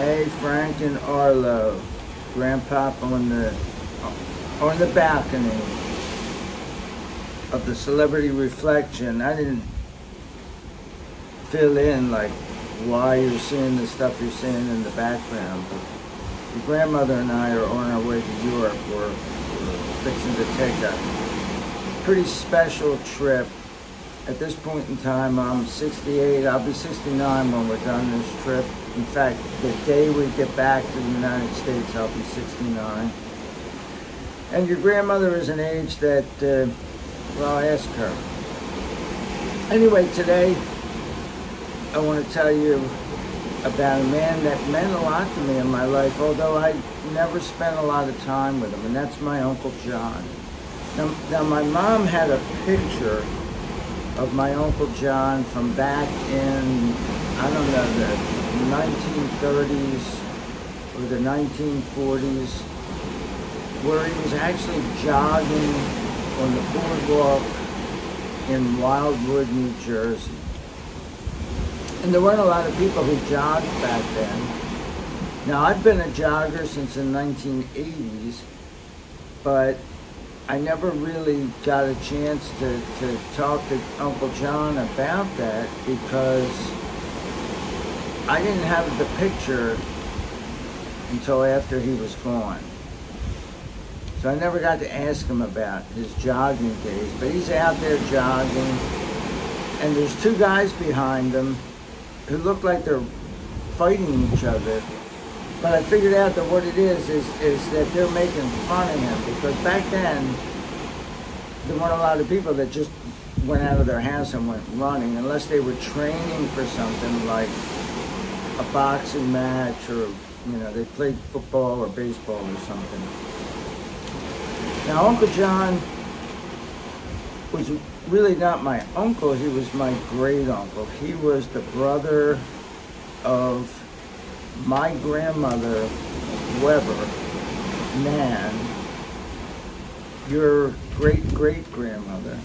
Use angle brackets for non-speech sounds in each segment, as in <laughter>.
Hey, Frank and Arlo. Grandpa on the on the balcony of the celebrity reflection. I didn't fill in like why you're seeing the stuff you're seeing in the background. But your grandmother and I are on our way to Europe. We're, we're fixing to take a pretty special trip. At this point in time, I'm 68. I'll be 69 when we're done this trip. In fact, the day we get back to the United States, I'll be 69. And your grandmother is an age that, uh, well, ask her. Anyway, today I want to tell you about a man that meant a lot to me in my life, although I never spent a lot of time with him, and that's my Uncle John. Now, now my mom had a picture of my Uncle John from back in, I don't know, the 1930s or the 1940s where he was actually jogging on the boardwalk in Wildwood, New Jersey. And there weren't a lot of people who jogged back then. Now, I've been a jogger since the 1980s, but I never really got a chance to, to talk to Uncle John about that because I didn't have the picture until after he was gone. So I never got to ask him about his jogging days, but he's out there jogging, and there's two guys behind him who look like they're fighting each other. But I figured out that what it is, is, is that they're making fun of him, because back then, there weren't a lot of people that just went out of their house and went running, unless they were training for something like a boxing match or, you know, they played football or baseball or something. Now, Uncle John was really not my uncle, he was my great uncle. He was the brother of my grandmother, Weber, Nan, your great great grandmother.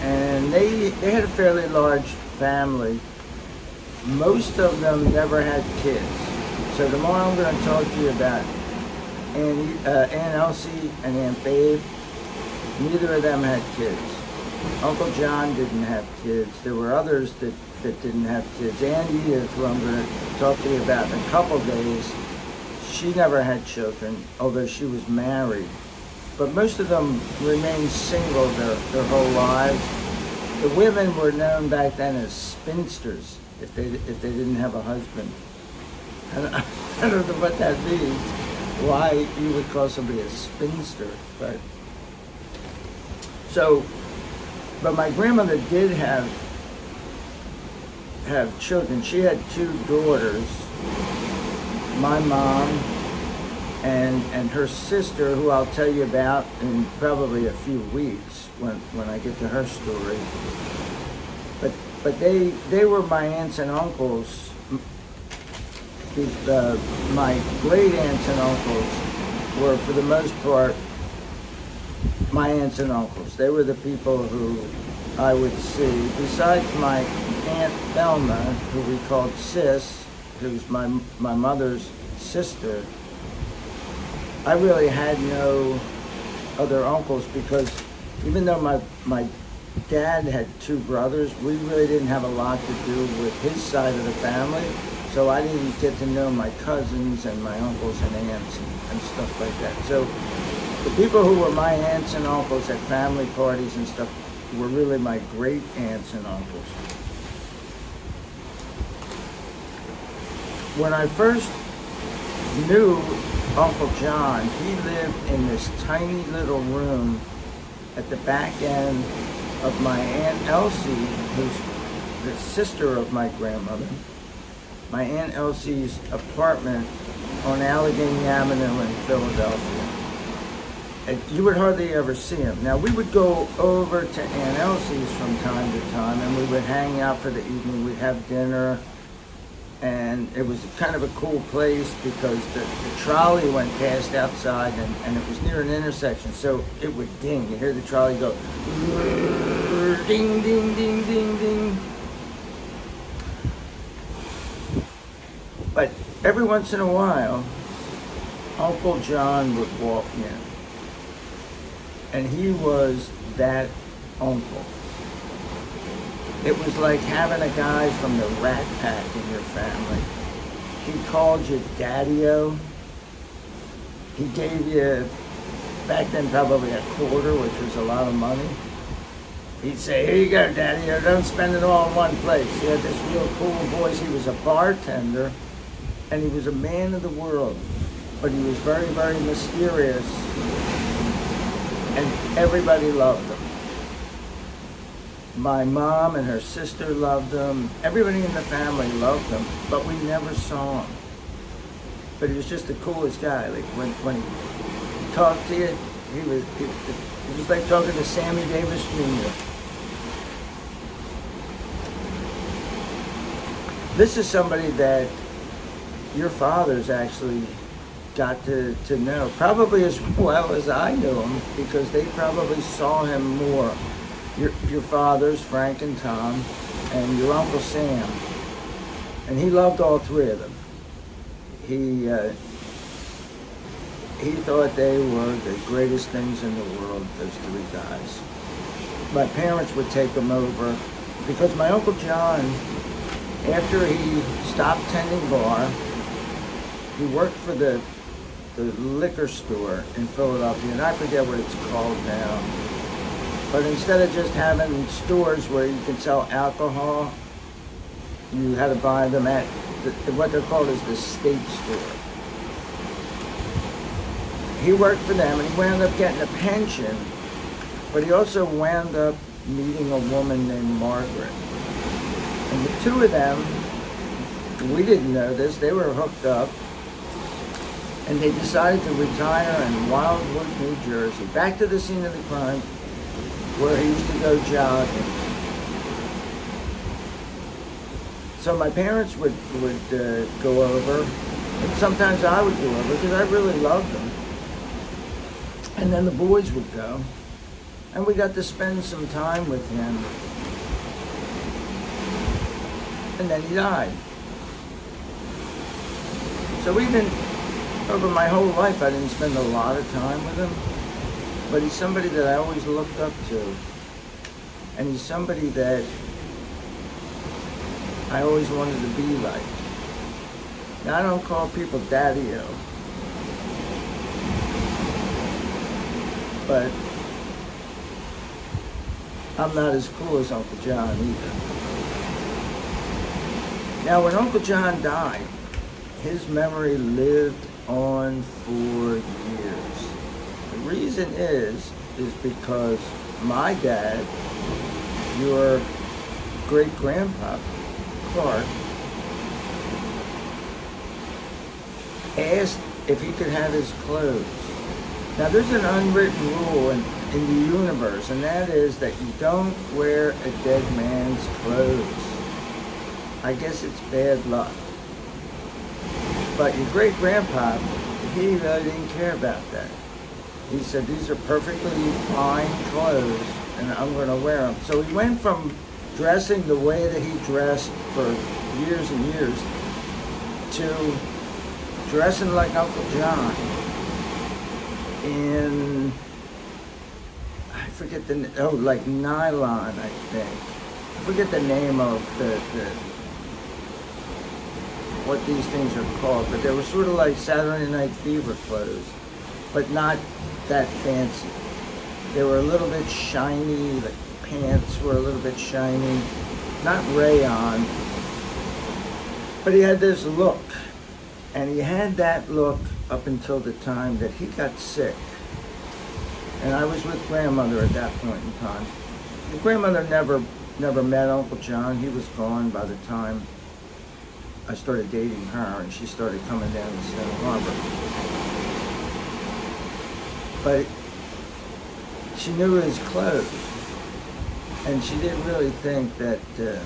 And they, they had a fairly large family most of them never had kids. So tomorrow I'm going to talk to you about Aunt, uh, Aunt Elsie and Aunt Babe. Neither of them had kids. Uncle John didn't have kids. There were others that, that didn't have kids. Aunt Edith, who I'm going to talk to you about in a couple days, she never had children, although she was married. But most of them remained single their, their whole lives. The women were known back then as spinsters if they if they didn't have a husband. I <laughs> don't, I don't know what that means. Why you would call somebody a spinster, but so. But my grandmother did have have children. She had two daughters. My mom and and her sister, who I'll tell you about in probably a few weeks when when I get to her story. But but they they were my aunts and uncles. Uh, my great aunts and uncles were, for the most part, my aunts and uncles. They were the people who I would see. Besides my aunt Thelma, who we called Sis, who's my my mother's sister. I really had no other uncles because even though my my dad had two brothers. We really didn't have a lot to do with his side of the family, so I didn't get to know my cousins and my uncles and aunts and, and stuff like that. So the people who were my aunts and uncles at family parties and stuff were really my great aunts and uncles. When I first knew Uncle John, he lived in this tiny little room at the back end of my Aunt Elsie, who's the sister of my grandmother, my Aunt Elsie's apartment on Allegheny Avenue in Philadelphia. You would hardly ever see him. Now, we would go over to Aunt Elsie's from time to time, and we would hang out for the evening. We'd have dinner, and it was kind of a cool place because the, the trolley went past outside and, and it was near an intersection so it would ding you hear the trolley go ding ding ding ding ding But every once in a while, Uncle John would walk in. And he was that uncle. It was like having a guy from the Rat Pack in your family. He called you Daddy-O. He gave you, back then probably a quarter, which was a lot of money. He'd say, here you go, Daddy-O, don't spend it all in one place. He had this real cool voice. He was a bartender, and he was a man of the world. But he was very, very mysterious, and everybody loved them. My mom and her sister loved them. Everybody in the family loved them, but we never saw him. But he was just the coolest guy. Like when, when he talked to you, he was, he, it was like talking to Sammy Davis Jr. This is somebody that your fathers actually got to, to know, probably as well as I knew him, because they probably saw him more your, your fathers, Frank and Tom, and your Uncle Sam. And he loved all three of them. He, uh, he thought they were the greatest things in the world, those three guys. My parents would take them over because my Uncle John, after he stopped tending bar, he worked for the, the liquor store in Philadelphia, and I forget what it's called now but instead of just having stores where you can sell alcohol, you had to buy them at the, what they're called is the state store. He worked for them and he wound up getting a pension, but he also wound up meeting a woman named Margaret. And the two of them, we didn't know this, they were hooked up and they decided to retire in Wildwood, New Jersey, back to the scene of the crime, where he used to go jogging. So my parents would, would uh, go over, and sometimes I would go over because I really loved them. And then the boys would go, and we got to spend some time with him. And then he died. So even over my whole life, I didn't spend a lot of time with him. But he's somebody that I always looked up to. And he's somebody that I always wanted to be like. Now, I don't call people daddy-o. But I'm not as cool as Uncle John either. Now, when Uncle John died, his memory lived on for years The reason is, is because my dad, your great grandpa, Clark, asked if he could have his clothes. Now there's an unwritten rule in, in the universe, and that is that you don't wear a dead man's clothes. I guess it's bad luck. But your great grandpa, he really didn't care about that. He said, these are perfectly fine clothes and I'm going to wear them. So he went from dressing the way that he dressed for years and years to dressing like Uncle John in, I forget the, oh, like nylon, I think. I forget the name of the, the what these things are called, but they were sort of like Saturday Night Fever clothes, but not that fancy. They were a little bit shiny, the pants were a little bit shiny, not rayon, but he had this look. And he had that look up until the time that he got sick. And I was with grandmother at that point in time. The grandmother never never met Uncle John. He was gone by the time I started dating her and she started coming down to Stone Harbor but she knew his clothes, and she didn't really think that uh,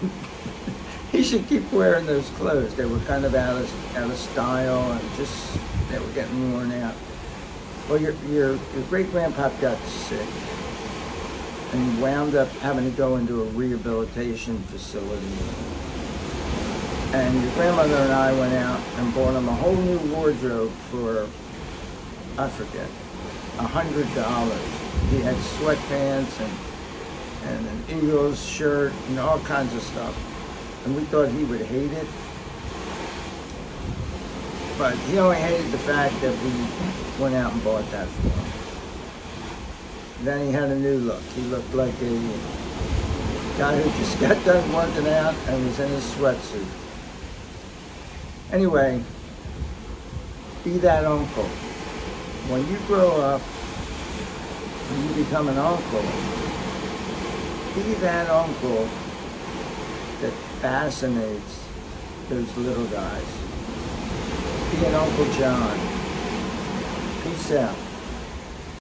<laughs> he should keep wearing those clothes. They were kind of out of out of style and just they were getting worn out. Well, your your your great grandpa got sick, and wound up having to go into a rehabilitation facility. And your grandmother and I went out and bought him a whole new wardrobe for, I forget, a hundred dollars. He had sweatpants and, and an Eagles shirt and all kinds of stuff. And we thought he would hate it. But he only hated the fact that we went out and bought that for him. Then he had a new look. He looked like a guy who just got done working out and was in his sweatsuit. Anyway, be that uncle. When you grow up, when you become an uncle, be that uncle that fascinates those little guys. Be an Uncle John. Peace out.